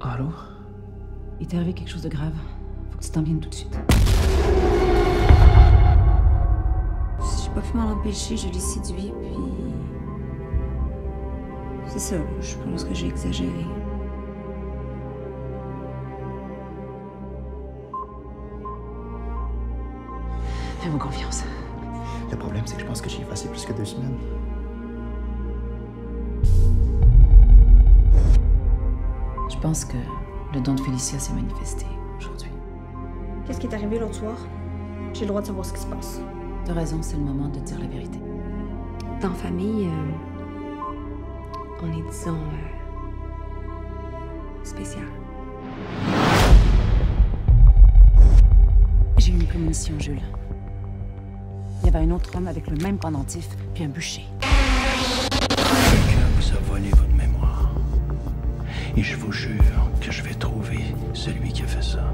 Carlo Il t'est arrivé quelque chose de grave. Faut que tu t'en viennes tout de suite. J'ai pas pu m'en empêcher, je l'ai séduit, puis. C'est ça, je pense que j'ai exagéré. Fais-moi confiance. Le problème, c'est que je pense que j'ai effacé plus que deux semaines. Pense que le don de Félicia s'est manifesté aujourd'hui. Qu'est-ce qui est arrivé l'autre soir? J'ai le droit de savoir ce qui se passe. T'as raison, c'est le moment de dire la vérité. Dans la famille, euh, on est, disons, euh, spécial. J'ai eu une prémonition, Jules. Il y avait un autre homme avec le même pendentif, puis un bûcher. Quelqu'un vous a volé votre. Et je vous jure que je vais trouver celui qui a fait ça.